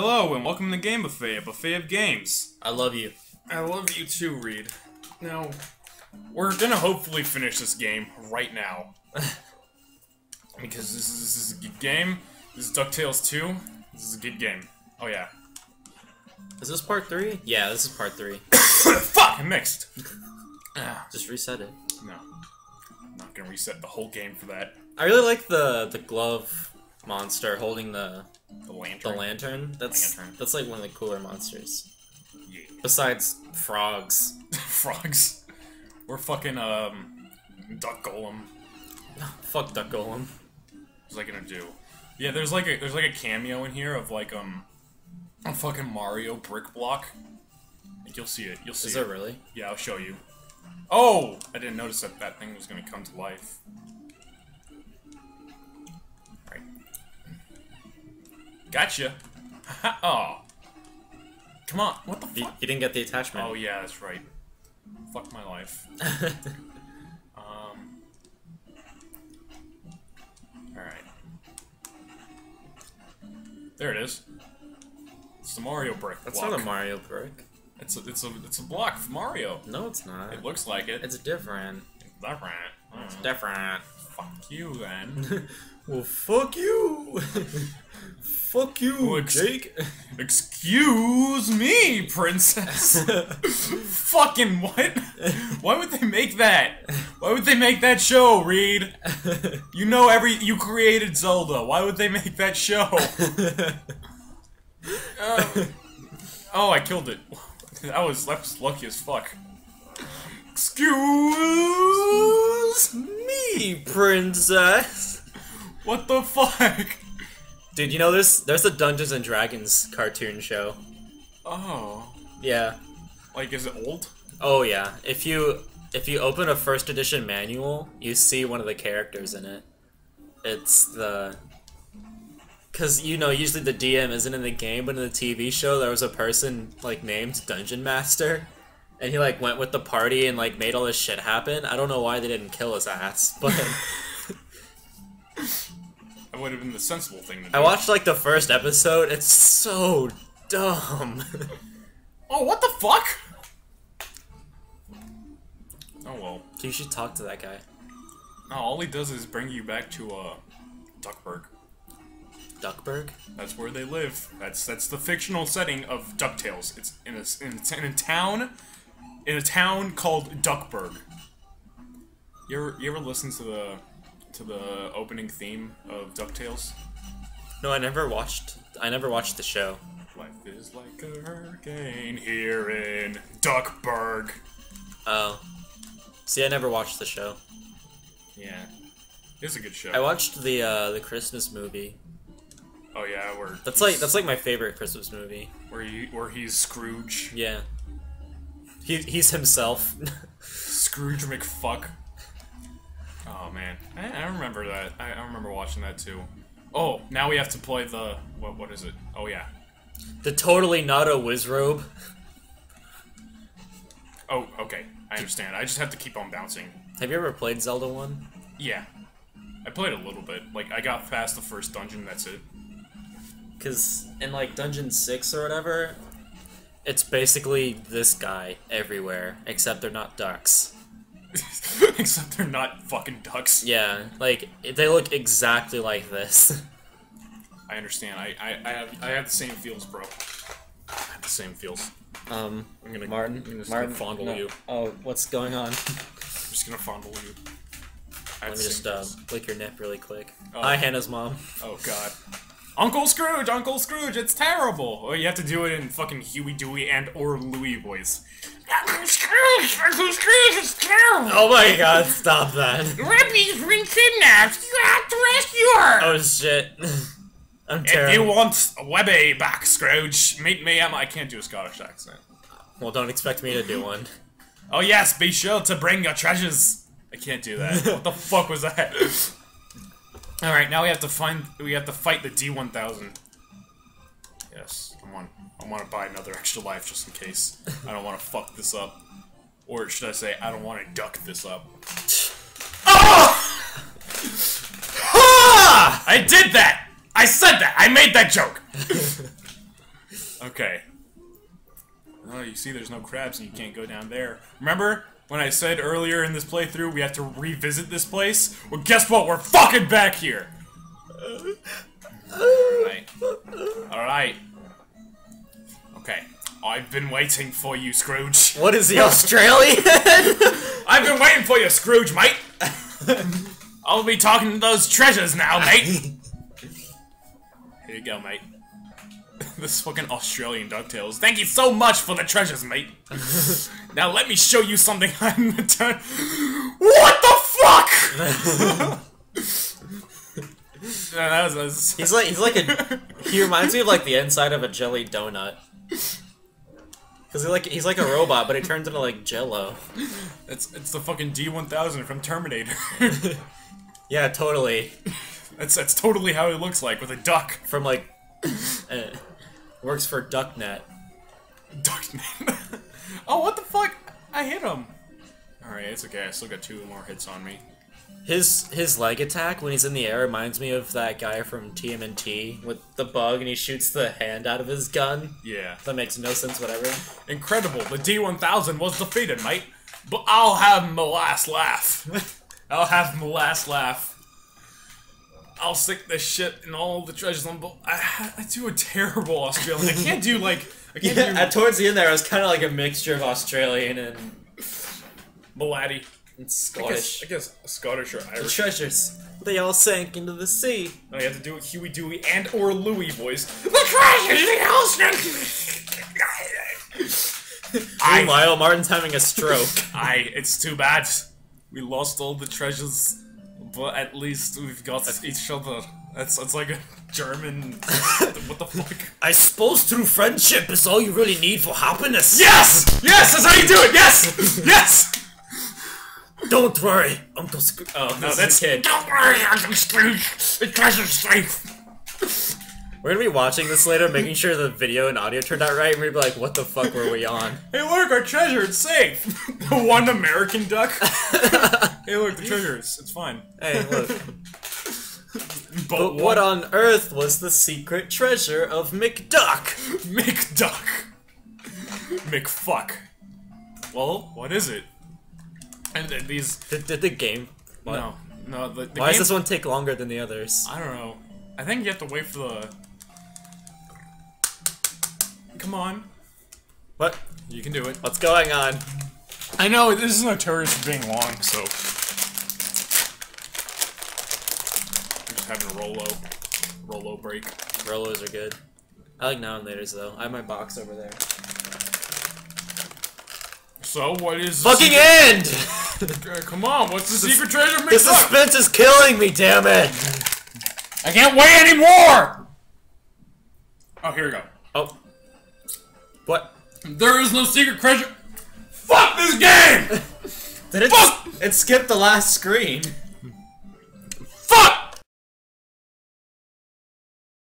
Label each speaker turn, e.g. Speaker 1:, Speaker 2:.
Speaker 1: Hello and welcome to Game Buffet, a buffet of games.
Speaker 2: I love you.
Speaker 1: I love you too, Reed. Now, we're gonna hopefully finish this game right now. because this is, this is a good game. This is DuckTales 2. This is a good game. Oh yeah.
Speaker 2: Is this part three? Yeah, this is part three.
Speaker 1: Fuck! I mixed! Ah,
Speaker 2: Just reset it.
Speaker 1: no. I'm not gonna reset the whole game for that.
Speaker 2: I really like the the glove monster holding the
Speaker 1: The lantern.
Speaker 2: the lantern. That's
Speaker 1: Lantern.
Speaker 2: that's like one of the cooler monsters.
Speaker 1: Yeah.
Speaker 2: Besides frogs.
Speaker 1: Frogs. We're fucking, um, Duck Golem.
Speaker 2: Fuck Duck Golem.
Speaker 1: What's I gonna do? Yeah, there's like a there's like a cameo in here of like um a fucking Mario brick block. Like you'll see it. You'll see
Speaker 2: Is
Speaker 1: it.
Speaker 2: really?
Speaker 1: Yeah, I'll show you. Oh, I didn't notice that that thing was gonna come to life. Gotcha. oh. Come on. What the fuck?
Speaker 2: you didn't get the attachment.
Speaker 1: Oh yeah, that's right. Fuck my life. Um. All right. There it is. It's the Mario brick.
Speaker 2: That's
Speaker 1: block.
Speaker 2: not a Mario brick.
Speaker 1: It's a it's a it's a block of Mario.
Speaker 2: No, it's not.
Speaker 1: It looks like it.
Speaker 2: It's different.
Speaker 1: different.
Speaker 2: It's different.
Speaker 1: Fuck you then.
Speaker 2: well, fuck you. fuck you,
Speaker 1: Well, ex-
Speaker 2: Jake.
Speaker 1: Excuse me, princess. Fucking what? Why would they make that? Why would they make that show, Reed? You know every you created Zelda. Why would they make that show? Uh, oh, I killed it. That was that was lucky as fuck. Excuse
Speaker 2: Me, princess.
Speaker 1: What the fuck?
Speaker 2: Dude, you know there's there's a Dungeons and Dragons cartoon show.
Speaker 1: Oh,
Speaker 2: Yeah.
Speaker 1: like is it old?
Speaker 2: Oh yeah. If you if you open a first edition manual, you see one of the characters in it. It's the Cause you know, usually the DM isn't in the game, but in the TV show there was a person like named Dungeon Master. And he like went with the party and like made all this shit happen. I don't know why they didn't kill his ass, but
Speaker 1: That would have been the sensible thing to do.
Speaker 2: I watched like the first episode. It's so dumb.
Speaker 1: Oh, what the fuck? Oh well.
Speaker 2: you should talk to that guy.
Speaker 1: No, all he does is bring you back to uh, Duckburg.
Speaker 2: Duckburg?
Speaker 1: That's where they live. That's that's the fictional setting of Ducktales. It's in a in a, in a town, in a town called Duckburg. You ever you ever listen to the to the opening theme of Ducktales?
Speaker 2: No, I never watched. I never watched the show.
Speaker 1: Life is like a hurricane here in Duckburg.
Speaker 2: Oh, see, I never watched the show.
Speaker 1: Yeah, it's a good show.
Speaker 2: I watched the uh, the Christmas movie.
Speaker 1: oh yeah, where
Speaker 2: That's like that's like my favorite Christmas movie.
Speaker 1: where he where he's Scrooge.
Speaker 2: Yeah, he he's himself.
Speaker 1: Scrooge McFuck. Oh man, I, I remember that. I, I remember watching that too. Oh, now we have to play the what? What is it? Oh yeah.
Speaker 2: the totally not a Wizrobe.
Speaker 1: Oh okay, I understand. I just have to keep on bouncing.
Speaker 2: Have you ever played Zelda One?
Speaker 1: Yeah, I played a little bit. Like I got past the first dungeon. That's it.
Speaker 2: Because in like Dungeon Six or whatever, it's basically this guy everywhere, except they're not ducks.
Speaker 1: Except they're not fucking ducks.
Speaker 2: Yeah, like they look exactly like this.
Speaker 1: I understand. I, I, I have I have the same feels, bro. I have the same feels.
Speaker 2: Um,
Speaker 1: I'm gonna
Speaker 2: Martin,
Speaker 1: I'm just
Speaker 2: Martin,
Speaker 1: gonna fondle
Speaker 2: no.
Speaker 1: you.
Speaker 2: Oh, what's going on?
Speaker 1: I'm just gonna fondle you. I
Speaker 2: Let me just
Speaker 1: same
Speaker 2: uh, lick your nip really quick.
Speaker 1: Oh.
Speaker 2: Hi, Hannah's mom.
Speaker 1: Oh god. Uncle Scrooge, Uncle Scrooge, it's terrible. Oh, you have to do it in fucking Huey, Dewey, and or Louie voice. Uncle Scrooge, Uncle Scrooge, it's terrible.
Speaker 2: Oh my god, stop that.
Speaker 1: Ruby's been kidnapped. You have to rescue her.
Speaker 2: Oh shit. I'm terrible.
Speaker 1: if you want Webby back, Scrooge, meet me at my. I can't do a Scottish accent.
Speaker 2: Well, don't expect me to do one.
Speaker 1: Oh yes, be sure to bring your treasures. I can't do that. what the fuck was that? All right, now we have to find. We have to fight the D1000. Yes, I want. I want to buy another extra life just in case. I don't want to fuck this up, or should I say, I don't want to duck this up. Oh! Ah! I did that. I said that. I made that joke. Okay. Oh, you see, there's no crabs, and you can't go down there. Remember when I said earlier in this playthrough we have to revisit this place? Well, guess what? We're fucking back here. Alright. Alright. Okay. I've been waiting for you, Scrooge.
Speaker 2: What is the Australian?
Speaker 1: I've been waiting for you, Scrooge, mate. I'll be talking to those treasures now, mate. Here you go, mate. this fucking Australian DuckTales. Thank you so much for the treasures, mate. now let me show you something I'm the turn. What the fuck? Yeah, that was, that was-
Speaker 2: he's like he's like a he reminds me of like the inside of a jelly donut. Cause he like he's like a robot, but he turns into like Jello.
Speaker 1: it's it's the fucking D1000 from Terminator.
Speaker 2: Yeah, totally.
Speaker 1: that's that's totally how he looks like with a duck.
Speaker 2: From like, uh, works for DuckNet.
Speaker 1: Duckman. oh, what the fuck? I hit him. Alright, it's okay. I still got two more hits on me.
Speaker 2: His his leg attack when he's in the air reminds me of that guy from TMNT with the bug, and he shoots the hand out of his gun.
Speaker 1: Yeah.
Speaker 2: That makes no sense, whatever.
Speaker 1: Incredible. The D1000 was defeated, mate. But I'll have my last laugh. I'll have my last laugh. I'll stick this shit in all the treasures on. But I, I do a terrible Australian. I can't do like. I can't
Speaker 2: Yeah,
Speaker 1: do
Speaker 2: at, towards the end there, I was kind of like a mixture of Australian and,
Speaker 1: Malady.
Speaker 2: and
Speaker 1: I guess,
Speaker 2: Scottish.
Speaker 1: I guess Scottish or Irish.
Speaker 2: The treasures, they all sank into the sea.
Speaker 1: No, you have to do it Huey, Dewey, and or Louie voice. The treasures, ocean. I,
Speaker 2: Meanwhile, Martin's having a stroke.
Speaker 1: I, it's too bad. We lost all the treasures, but at least we've got each other. That's it's like a German. what the fuck?
Speaker 2: I suppose true friendship is all you really need for happiness.
Speaker 1: Yes, yes, that's how you do it. Yes, yes.
Speaker 2: Don't worry, Uncle Sc- Oh,
Speaker 1: No, that's
Speaker 2: kid.
Speaker 1: Don't worry, Uncle Scrooge. The treasure's safe.
Speaker 2: We're gonna be watching this later, making sure the video and audio turned out right, and we're gonna be like, what the fuck were we on?
Speaker 1: Hey, look, our treasure, it's safe. the one American duck. hey, look, the treasure, it's, it's fine.
Speaker 2: Hey, look.
Speaker 1: But,
Speaker 2: But what on earth was the secret treasure of McDuck?
Speaker 1: McDuck. McFuck. Well, what is it? And th- these.
Speaker 2: Did, did the game. What?
Speaker 1: No, no. The, the
Speaker 2: Why
Speaker 1: game,
Speaker 2: does this one take longer than the others?
Speaker 1: I don't know. I think you have to wait for the. Come on,
Speaker 2: What?
Speaker 1: you can do it.
Speaker 2: What's going on?
Speaker 1: I know this is notorious for being long, so. I'm just having a Rolo, Rolo break.
Speaker 2: Rolos are good. I like now and laters though. I have my box over there.
Speaker 1: So what is the
Speaker 2: Fucking
Speaker 1: secret-
Speaker 2: end!
Speaker 1: Uh, Come on, what's the secret treasure?
Speaker 2: The
Speaker 1: McDuck?
Speaker 2: suspense is killing me, damn it!
Speaker 1: I can't wait anymore! Oh, here we go.
Speaker 2: Oh. What?
Speaker 1: There is no secret treasure. Fuck this game!
Speaker 2: Did it?
Speaker 1: Fuck!
Speaker 2: It skipped the last screen. Fuck!